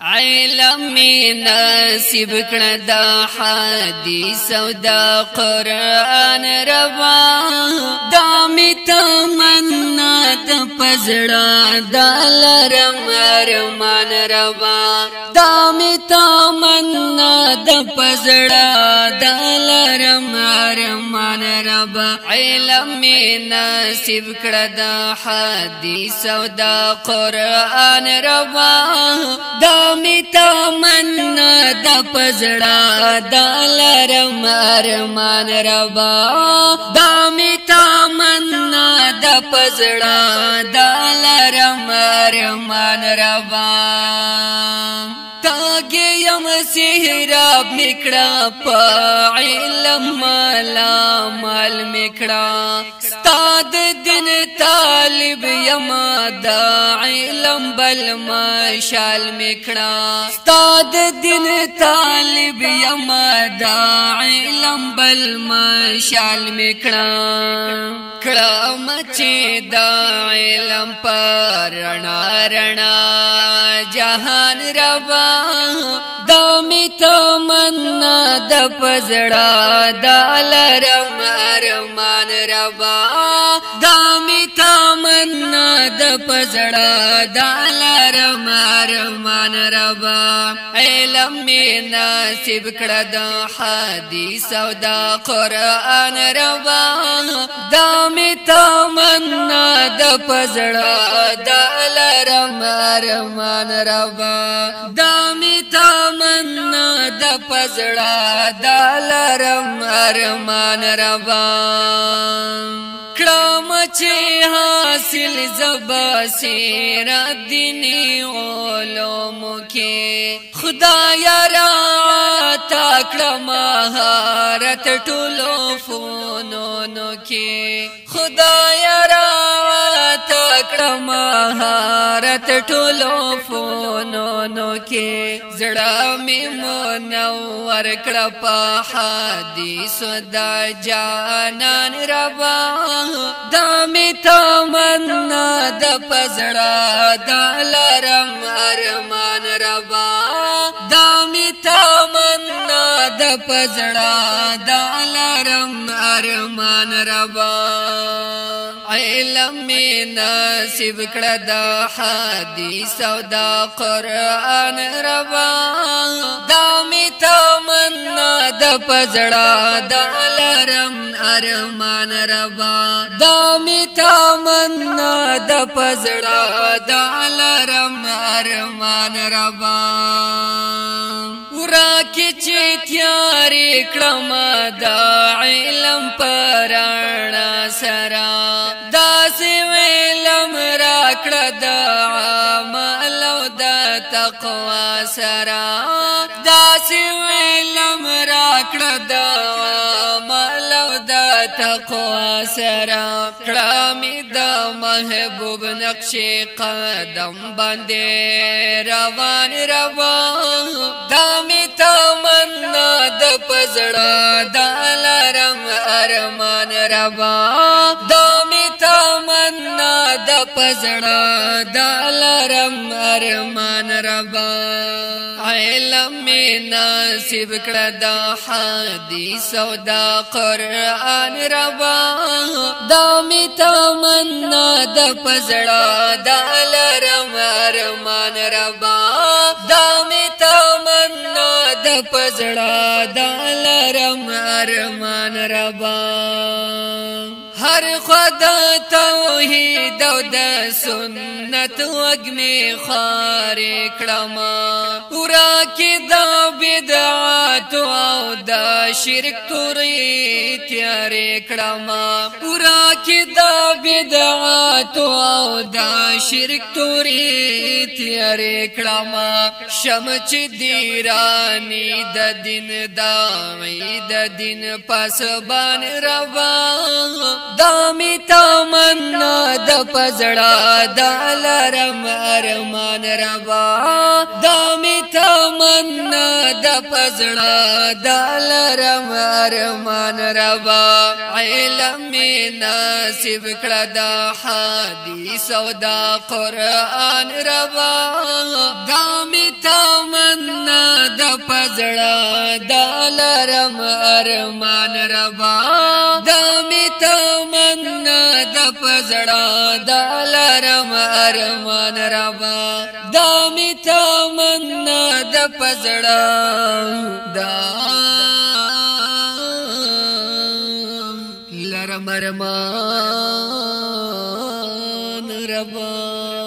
علم می نصیب کړه د حدیث او د قران روا د می تمنا د پزړه د لرم ارمان روا د می تمنا د پزړه د لرم ارمان رب علم می نصیب کړه د حدیث او د قران رب دا می تمن د پزړه د لرم ارمان رب دا می تمن د پزړه د لرم ارمان رب سهراب میکړه په علم مالا مال میکړه استاد دین طالب یما د علم بل مشال میکړه استاد دین طالب یما د علم بل مشال میکړه کلام چې د علم پر رڼا رڼا جهان ربا मि तम दपजल ربا دا می تمنا د پزړه د لارم ارمان ربا علم می نصیب کړه د حدیث او د قران ربا دا می تمنا د پزړه د لارم ارمان ربا دا می تمنا د پزړه د لارم ارمان ربا چې حاصل زبا سیرا دینی علوم کې خدایا را تا کړم هارت ټولو فونونو کې خدایا را تا کړم هارت ټولو فونونو غمونو کې زړه می منور کړه په حدیث دا جانان ربا دا می تمنا د پزړه د لرم ارمان ربا دا می پزړه د لارم ارمان ربا علم می نصیب کړه د حدیث او د قران ربا دا می تمنا د پزړه د لارم ارمان ربا دا می تمنا د پزړه د لارم ارمان ربا را کې چې تیارې کړم دا علم پرانا سرا دا سې علم را کړ دا عمل دا दाम تمنا د پزړه دا لرم रम अरमान دا د پزړه د لرم ارمان ربا علم نصیب کړه د حدیث او د قران ربا د می تمنا د پزړه د لرم ارمان ربا د می تمنا د پزړه د لرم ارمان ربا هر خدا توحید او د سنت وګمه خار کړم ورا کې د بدعاتو شرک تورې تیارې کړما پورا کې دا بدعات او دا شرک تورې تیارې کړما شمچ دیرانی د دین دا د دین پس باندې روا دا میتا قرآن د پزړه د لرم ارمان ربا د می تمنا د پزړه د لرم ارمان ربا علم نصیب کړه د حدیث او د قرآن ربا دا پزړه دلرم ارمان ربا د میت من د پزړه دلرم ارمان ربا د میت من د پزړه دا مرمان ربا